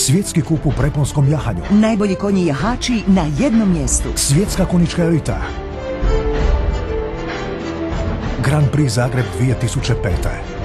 Svjetski kup u preponskom jahanju. Najbolji konji jahači na jednom mjestu. Svjetska konička elita. Grand Prix Zagreb 2005.